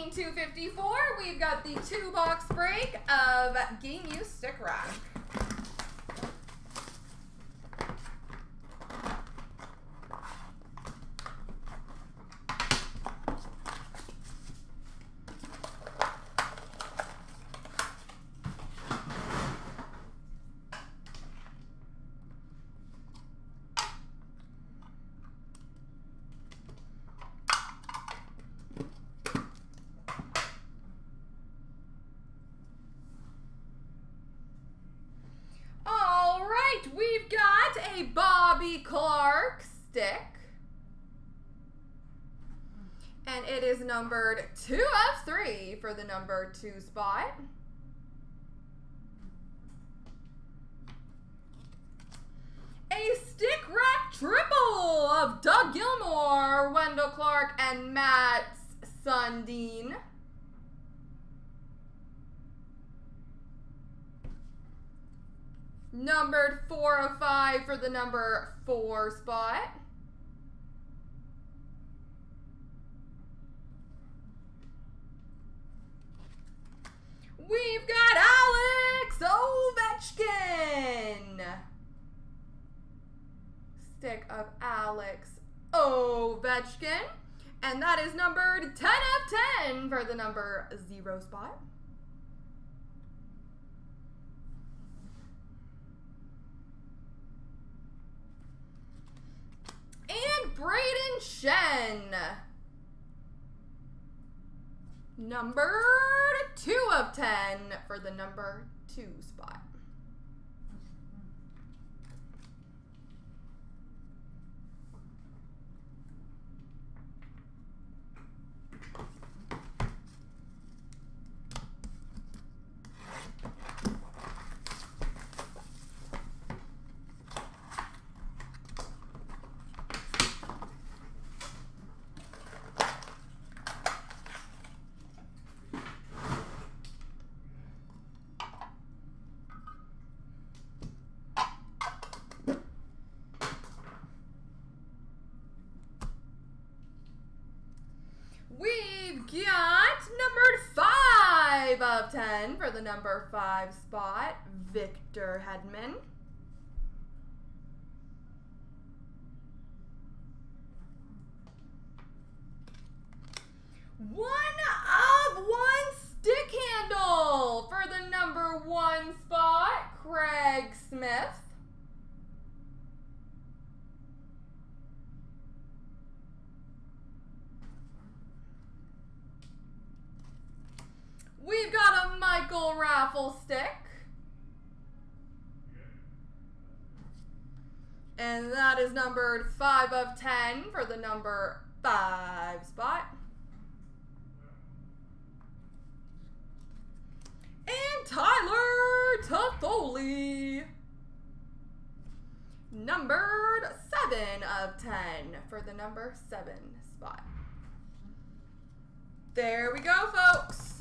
Team 254, we've got the two box break of Game Use Stick Rack. All right, we've got a Clark stick. And it is numbered 2 of 3 for the number 2 spot. A stick rack triple of Doug Gilmour, Wendell Clark, and Mats Sundin. Numbered 4 of 5 for the number 4 spot. We've got Alex Ovechkin. Stick of Alex Ovechkin. And that is numbered 10 of 10 for the number 0 spot. And Brayden Schenn. Number 2 of 10 for the number 2 spot. We've got numbered 5 of 10 for the number 5 spot, Victor Hedman. One of one stick handle for the number 1 spot, Craig Smith. We've got Raffle stick. And that is numbered 5 of 10 for the number 5 spot. And Tyler Toffoli. Numbered 7 of 10 for the number 7 spot. There we go, folks.